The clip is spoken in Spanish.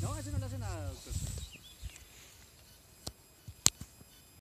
No, eso no le hace nada, doctor.